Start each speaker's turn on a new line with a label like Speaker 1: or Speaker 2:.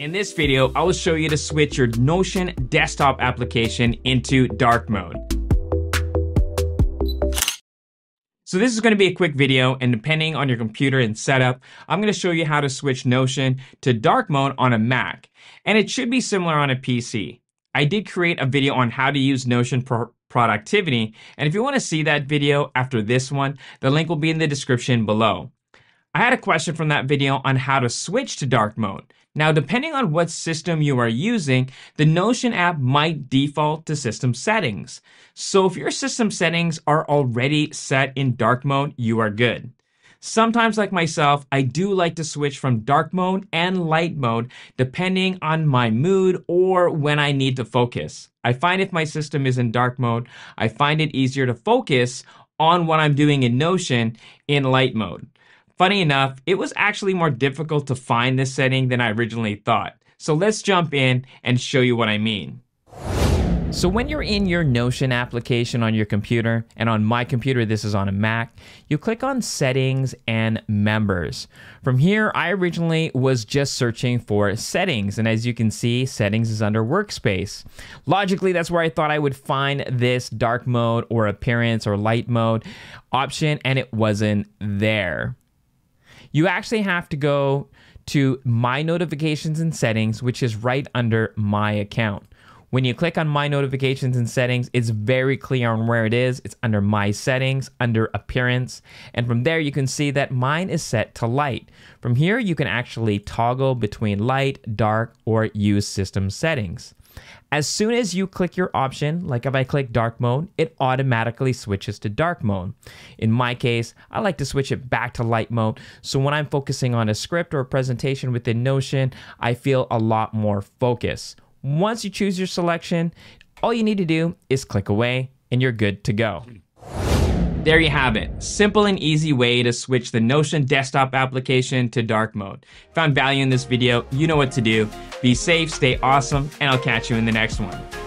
Speaker 1: In this video, I will show you to switch your Notion desktop application into dark mode. So this is going to be a quick video and depending on your computer and setup, I'm going to show you how to switch Notion to dark mode on a Mac. And it should be similar on a PC. I did create a video on how to use Notion for productivity. And if you want to see that video after this one, the link will be in the description below. I had a question from that video on how to switch to dark mode. Now, depending on what system you are using, the Notion app might default to system settings. So if your system settings are already set in dark mode, you are good. Sometimes, like myself, I do like to switch from dark mode and light mode depending on my mood or when I need to focus. I find if my system is in dark mode, I find it easier to focus on what I'm doing in Notion in light mode. Funny enough, it was actually more difficult to find this setting than I originally thought. So let's jump in and show you what I mean. So when you're in your Notion application on your computer, and on my computer this is on a Mac, you click on Settings and Members. From here, I originally was just searching for Settings, and as you can see, Settings is under Workspace. Logically, that's where I thought I would find this dark mode or appearance or light mode option, and it wasn't there you actually have to go to My Notifications and Settings, which is right under My Account. When you click on My Notifications and Settings, it's very clear on where it is. It's under My Settings, under Appearance. And from there, you can see that mine is set to light. From here, you can actually toggle between light, dark, or use system settings. As soon as you click your option, like if I click dark mode, it automatically switches to dark mode. In my case, I like to switch it back to light mode. So when I'm focusing on a script or a presentation within Notion, I feel a lot more focus. Once you choose your selection, all you need to do is click away and you're good to go. There you have it. Simple and easy way to switch the Notion desktop application to dark mode. Found value in this video, you know what to do. Be safe, stay awesome, and I'll catch you in the next one.